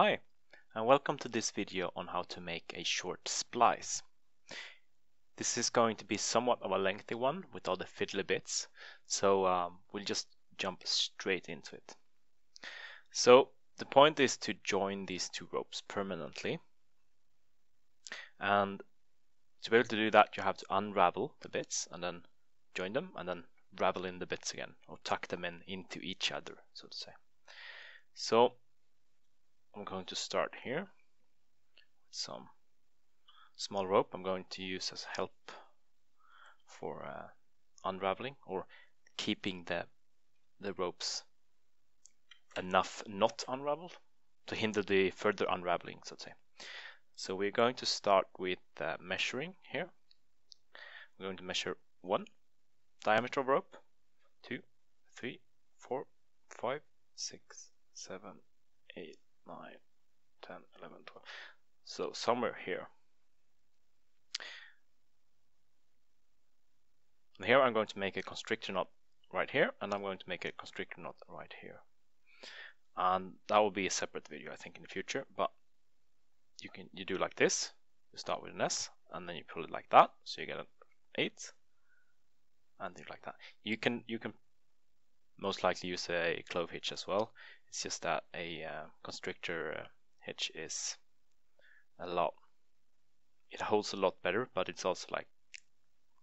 Hi, and welcome to this video on how to make a short splice. This is going to be somewhat of a lengthy one with all the fiddly bits, so um, we'll just jump straight into it. So the point is to join these two ropes permanently. And to be able to do that, you have to unravel the bits and then join them and then ravel in the bits again or tuck them in into each other, so to say. So I'm going to start here with some small rope I'm going to use as help for uh, unraveling or keeping the the ropes enough not unraveled to hinder the further unraveling so to say. So we're going to start with uh, measuring here. We're going to measure one diameter of rope, two, three, four, five, six, seven, eight, 9, 10, 11, 12. So somewhere here. And here I'm going to make a constrictor knot right here, and I'm going to make a constrictor knot right here. And that will be a separate video, I think, in the future. But you can you do like this. You start with an S, and then you pull it like that, so you get an eight, and do like that. You can you can most likely use a clove hitch as well. It's just that a uh, constrictor uh, hitch is a lot. It holds a lot better, but it's also like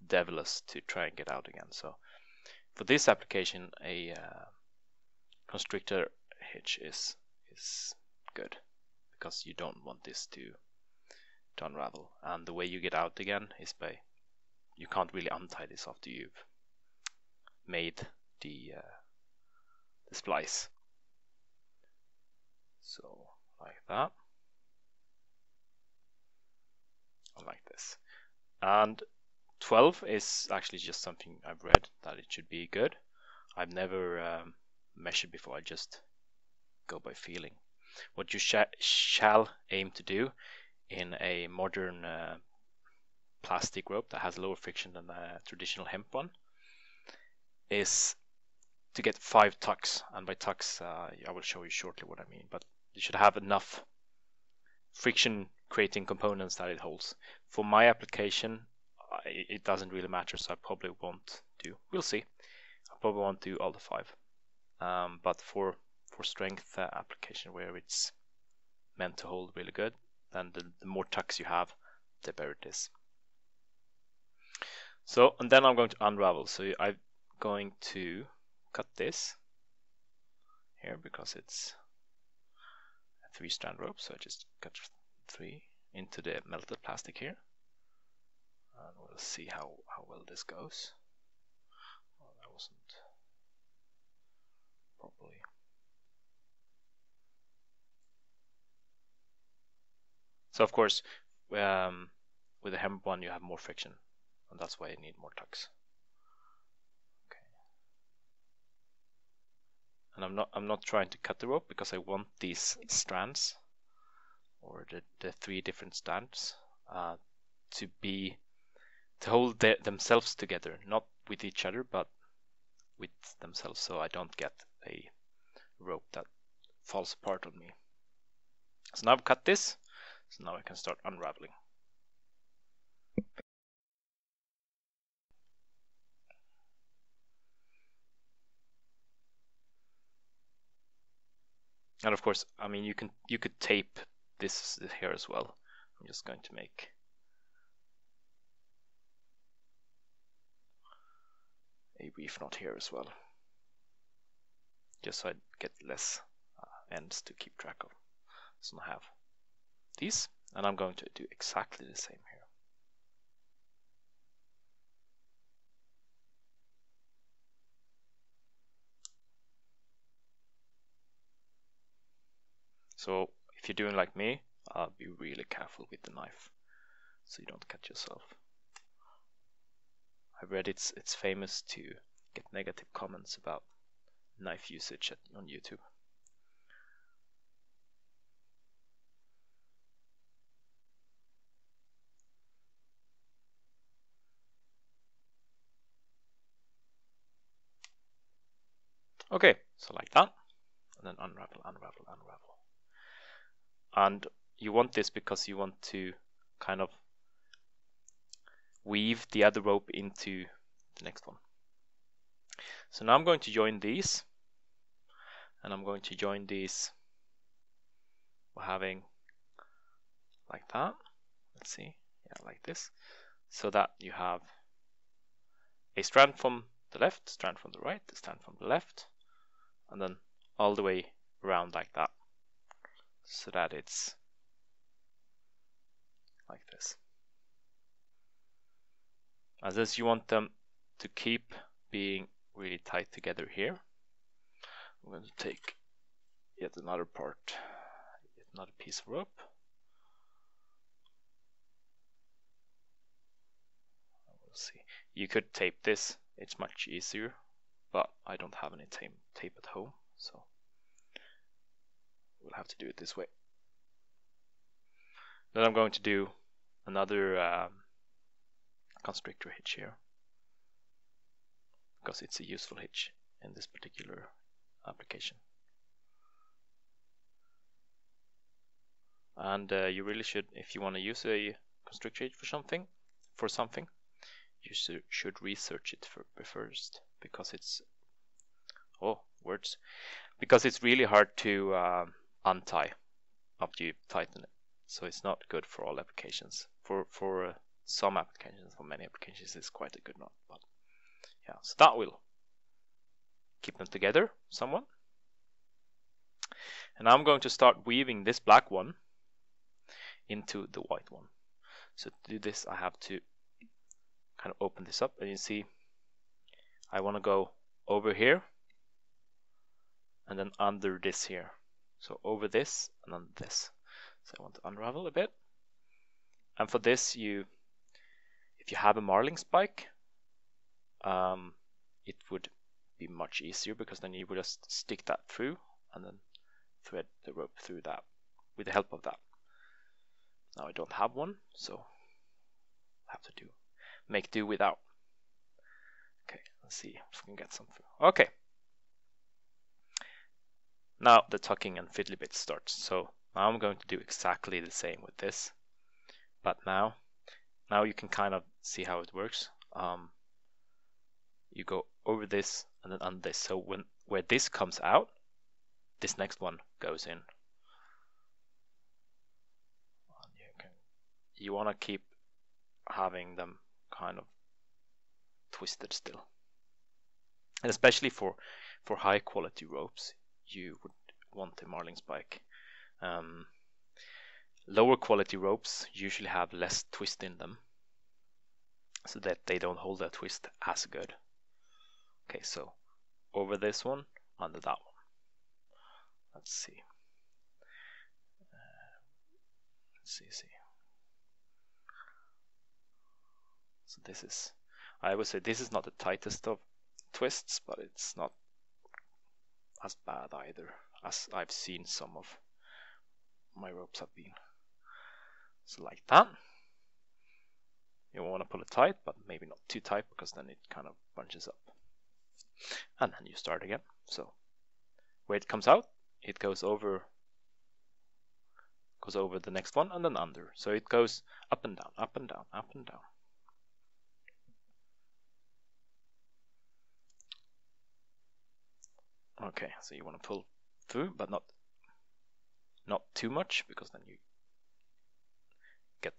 devilish to try and get out again. So for this application, a uh, constrictor hitch is is good because you don't want this to to unravel. And the way you get out again is by you can't really untie this after you've made the uh, the splice. So like that. like this. And 12 is actually just something I've read that it should be good. I've never um, measured before, I just go by feeling. What you sh shall aim to do in a modern uh, plastic rope that has lower friction than a traditional hemp one is to get five tucks. And by tucks, uh, I will show you shortly what I mean. But you should have enough friction creating components that it holds. For my application, it doesn't really matter, so I probably won't do. We'll see. I probably won't do all the five. Um, but for for strength uh, application where it's meant to hold really good, then the, the more tucks you have, the better it is. So, and then I'm going to unravel. So I'm going to cut this here because it's a three strand rope. So I just cut three into the melted plastic here. And we'll see how, how well this goes. Well, that wasn't properly. So of course, um, with a hemp one you have more friction, and that's why you need more tucks. And I'm not I'm not trying to cut the rope because I want these strands or the, the three different strands uh, to be to hold the, themselves together not with each other but with themselves so I don't get a rope that falls apart on me. So now I've cut this. So now I can start unraveling And of course, I mean, you can you could tape this here as well. I'm just going to make a reef knot here as well, just so I get less uh, ends to keep track of. So I have these, and I'm going to do exactly the same here. So if you're doing like me, uh, be really careful with the knife so you don't cut yourself. I read it's it's famous to get negative comments about knife usage at, on YouTube. Okay, so like that, and then unravel, unravel, unravel. And you want this because you want to kind of weave the other rope into the next one. So now I'm going to join these and I'm going to join these by having like that. Let's see, yeah, like this, so that you have a strand from the left, strand from the right, strand from the left, and then all the way around like that, so that it's like this. As this, you want them to keep being really tight together here. I'm going to take yet another part, yet another piece of rope. We'll see. You could tape this, it's much easier, but I don't have any tape, tape at home, so we'll have to do it this way. Then I'm going to do another um, constrictor hitch here because it's a useful hitch in this particular application. And uh, you really should, if you want to use a constrictor hitch for something, for something, you should research it for, first because it's oh words because it's really hard to uh, untie after you tighten it. So it's not good for all applications. For for uh, some applications, for many applications, it's quite a good knot. But yeah, so that will keep them together somewhat. And I'm going to start weaving this black one into the white one. So to do this, I have to kind of open this up and you see I want to go over here and then under this here. So over this and then this. So I want to unravel a bit. And for this, you, if you have a marling spike, um, it would be much easier because then you would just stick that through and then thread the rope through that with the help of that. Now I don't have one, so I have to do make do without. Okay, let's see if we can get some through. Okay. Now the tucking and fiddly bit starts. So now I'm going to do exactly the same with this. But now, now you can kind of see how it works. Um, you go over this and then on this. So when where this comes out, this next one goes in. You, can, you want to keep having them kind of twisted still. And especially for for high quality ropes, you would want a marling spike. Um, lower quality ropes usually have less twist in them, so that they don't hold that twist as good. Okay, so over this one, under that one. Let's see. Uh, let's see, see. So this is, I would say this is not the tightest of twists, but it's not as bad either as I've seen some of my ropes have been. So like that. You want to pull it tight, but maybe not too tight because then it kind of bunches up. And then you start again. So where it comes out, it goes over goes over the next one and then under. So it goes up and down, up and down, up and down. Okay, so you want to pull through, but not not too much, because then you get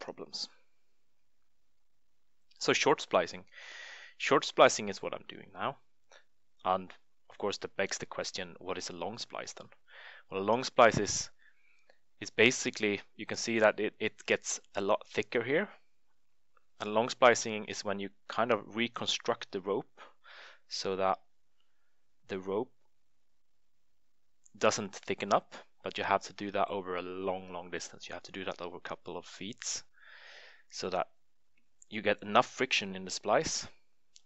problems. So short splicing. Short splicing is what I'm doing now. And of course that begs the question, what is a long splice then? Well, a long splice is, is basically, you can see that it, it gets a lot thicker here. And long splicing is when you kind of reconstruct the rope so that the rope doesn't thicken up, but you have to do that over a long, long distance. You have to do that over a couple of feet so that you get enough friction in the splice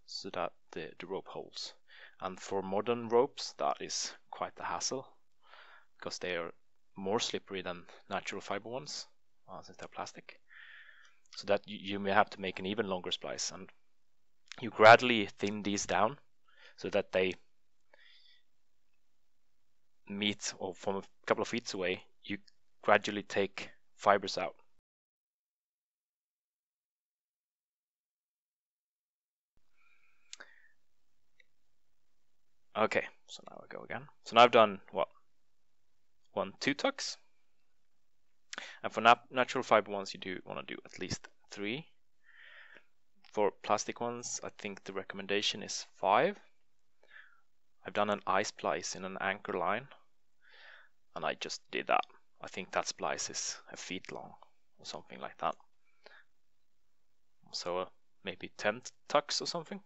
so that the, the rope holds. And for modern ropes, that is quite a hassle because they are more slippery than natural fiber ones uh, since they're plastic. So that you, you may have to make an even longer splice and you gradually thin these down so that they meet or from a couple of feet away, you gradually take fibers out. Okay, so now I go again. So now I've done what? One, two tucks. And for nat natural fiber ones, you do want to do at least three. For plastic ones, I think the recommendation is five. I've done an eye splice in an anchor line, and I just did that. I think that splice is a feet long or something like that. So uh, maybe 10 tucks or something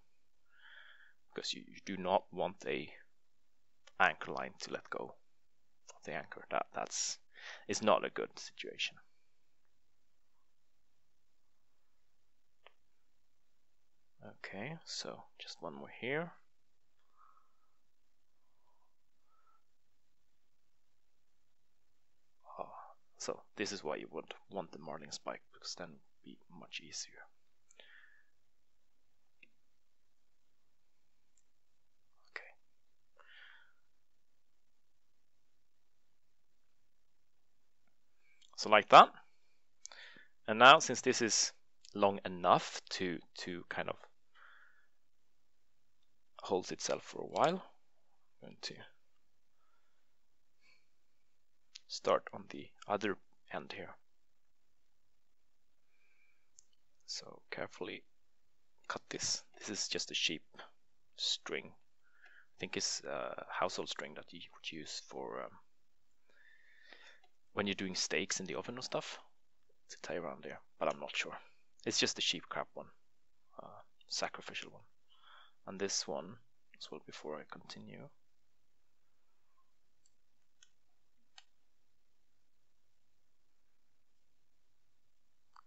because you, you do not want a anchor line to let go of the anchor. That that's is not a good situation. Okay, so just one more here. Oh, so this is why you would want the marling spike because then it would be much easier. Okay. So like that. And now since this is long enough to, to kind of hold itself for a while, I'm going to start on the other end here. So carefully cut this. This is just a sheep string. I think it's a household string that you would use for um, when you're doing steaks in the oven and stuff to tie around there, but I'm not sure. It's just a sheep crap one, uh, sacrificial one. And this one as well before I continue.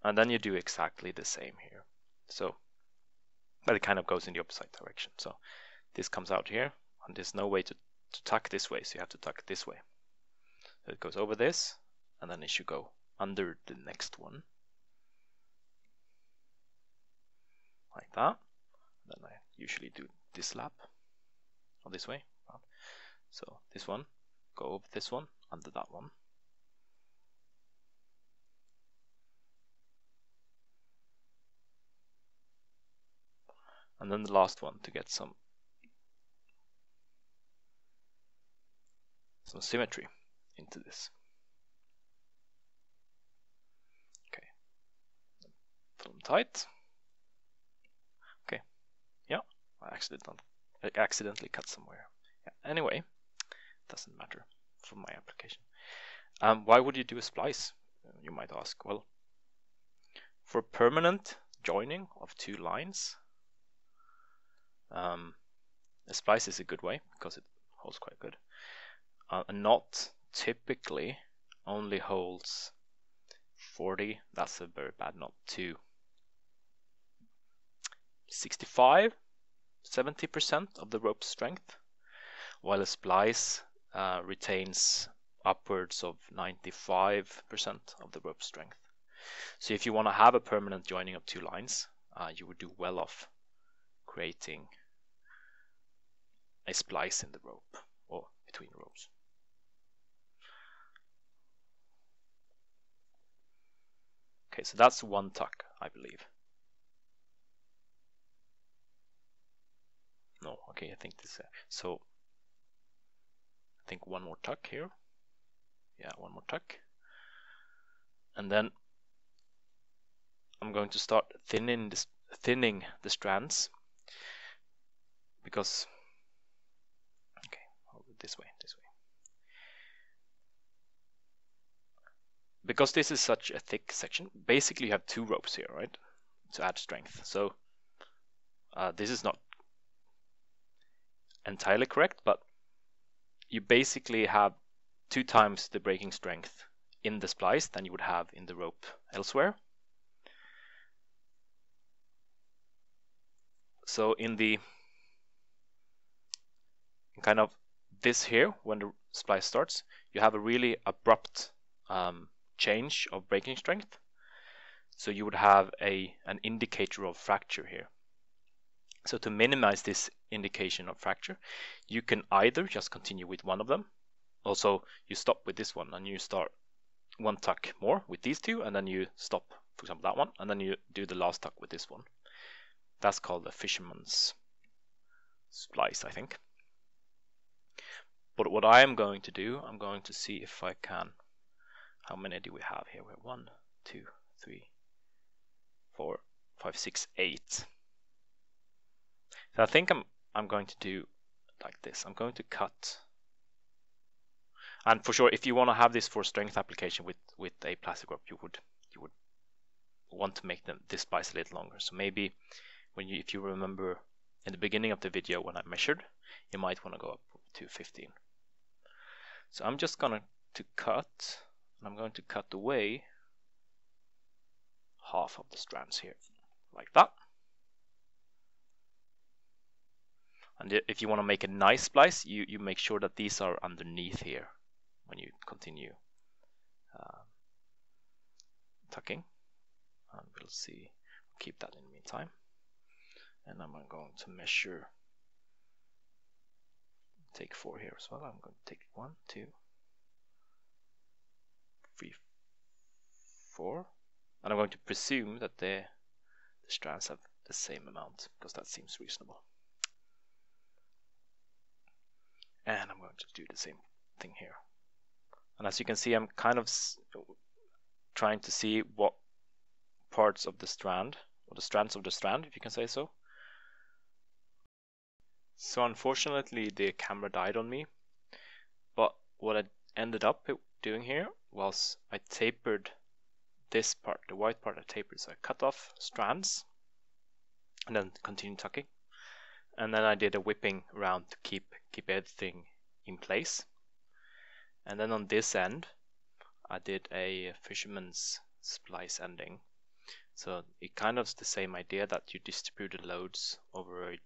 And then you do exactly the same here. So, but it kind of goes in the opposite direction. So this comes out here, and there's no way to, to tuck this way, so you have to tuck this way. So it goes over this, and then it should go under the next one. Like that. Then I usually do this lap, or this way. So this one, go over this one, under that one. And then the last one to get some some symmetry into this. Okay, pull them tight. Okay. Yeah, I accidentally, I accidentally cut somewhere. Yeah. Anyway, doesn't matter for my application. Um, why would you do a splice? You might ask. Well, for permanent joining of two lines, um, a splice is a good way because it holds quite good. Uh, a knot typically only holds 40. That's a very bad knot too. 65, 70% of the rope strength, while a splice uh, retains upwards of 95% of the rope strength. So if you want to have a permanent joining of two lines, uh, you would do well off creating splice in the rope or between ropes. Okay, so that's one tuck, I believe. No, okay, I think this. Uh, so I think one more tuck here. Yeah, one more tuck. And then I'm going to start thinning this, thinning the strands because this way, this way. Because this is such a thick section, basically you have two ropes here, right? To add strength. So uh, this is not entirely correct, but you basically have two times the breaking strength in the splice than you would have in the rope elsewhere. So in the kind of this here, when the splice starts, you have a really abrupt um, change of breaking strength. So you would have a an indicator of fracture here. So to minimize this indication of fracture, you can either just continue with one of them. Also, you stop with this one and you start one tuck more with these two and then you stop for example that one and then you do the last tuck with this one that's called a fisherman's splice I think but what I am going to do I'm going to see if I can. How many do we have here? We have one two three four five six eight. So I think I'm I'm going to do like this. I'm going to cut. And for sure, if you want to have this for strength application with, with a plastic rope, you would you would want to make them this splice a little longer. So maybe when you if you remember in the beginning of the video when I measured, you might want to go up to 15. So I'm just gonna to cut, and I'm going to cut away half of the strands here, like that. And if you want to make a nice splice, you, you make sure that these are underneath here when you continue uh, tucking and we'll see keep that in the meantime and I'm going to measure take four here as well. I'm going to take one two three four. And I'm going to presume that the, the strands have the same amount because that seems reasonable. And I'm going to do the same thing here. And as you can see, I'm kind of trying to see what parts of the strand, or the strands of the strand, if you can say so. So unfortunately, the camera died on me. But what I ended up doing here was I tapered this part, the white part I tapered, so I cut off strands and then continued tucking. And then I did a whipping around to keep keep everything in place. And then on this end, I did a fisherman's splice ending. So it kind of is the same idea that you distribute the loads over a,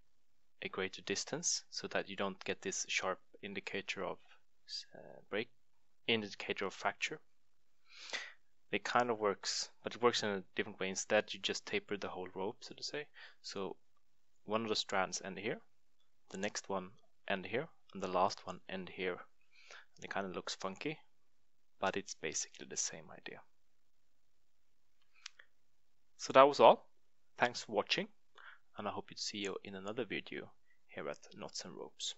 a greater distance so that you don't get this sharp indicator of uh, break, indicator of fracture. It kind of works, but it works in a different way. Instead, you just taper the whole rope, so to say. So one of the strands end here, the next one end here, and the last one end here. It kind of looks funky, but it's basically the same idea. So that was all. Thanks for watching, and I hope to see you in another video here at Knots and Ropes.